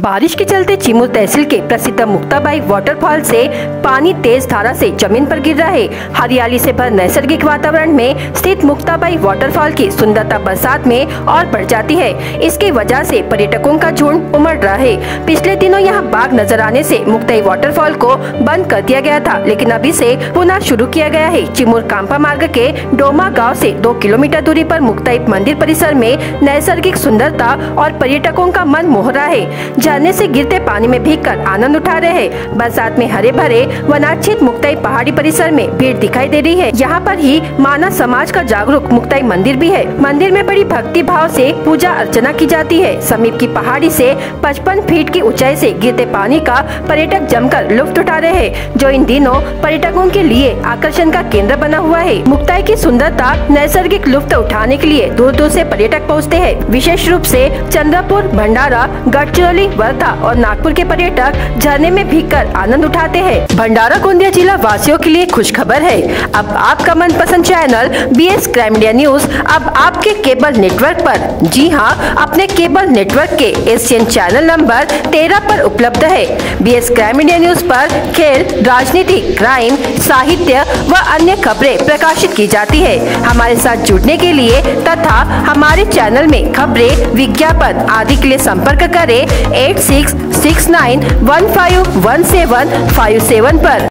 बारिश के चलते चिमूर तहसील के प्रसिद्ध मुक्ताबाई वाटरफॉल से पानी तेज धारा से ज़मीन पर गिर रहा है। हरियाली से भर नैसर्गिक वातावरण में स्थित मुक्ताबाई वाटरफॉल की सुंदरता बरसात में और बढ़ जाती है। इसकी वजह से पर्यटकों का झुंड उमड़ रहा है। पिछले दिनों यहाँ बाघ नज़र आने से मुक्ताई वाटरफॉल को बंद कर दिया गया था, लेकिन अभी से पुनः शुरू किया गया है। चिमूर कांपा मार्ग के डोमा गाँव ऐसी दो किलोमीटर दूरी आरोप मुक्ताई मंदिर परिसर में नैसर्गिक सुंदरता और पर्यटकों का मन मोह रहा है। झरने से गिरते पानी में भीग कर आनंद उठा रहे हैं। बरसात में हरे भरे वनाक्षित मुक्ताई पहाड़ी परिसर में भीड़ दिखाई दे रही है। यहाँ पर ही मानव समाज का जागरूक मुक्ताई मंदिर भी है। मंदिर में बड़ी भक्ति भाव से पूजा अर्चना की जाती है। समीप की पहाड़ी से 55 फीट की ऊंचाई से गिरते पानी का पर्यटक जमकर लुफ्त उठा रहे हैं, जो इन दिनों पर्यटकों के लिए आकर्षण का केंद्र बना हुआ है। मुक्ताई की सुंदरता, नैसर्गिक लुफ्त उठाने के लिए दूर दूर से पर्यटक पहुँचते हैं। विशेष रूप से चंद्रपुर, भंडारा गढ़चिरौली वर्धा और नागपुर के पर्यटक झरने में भीग कर आनंद उठाते हैं। भंडारा गोंदिया जिला वासियों के लिए खुश खबर है। अब आपका मनपसंद channel B S crime India news अब आपके केबल नेटवर्क पर। जी हाँ अपने केबल नेटवर्क के एशियन चैनल नंबर तेरह पर उपलब्ध है। B S crime India news पर खेल, राजनीति क्राइम साहित्य व अन्य खबरें प्रकाशित की जाती है। हमारे साथ जुड़ने के लिए तथा हमारे चैनल में खबरें, विज्ञापन आदि के लिए संपर्क करें eight six six nine one five one seven five seven पर।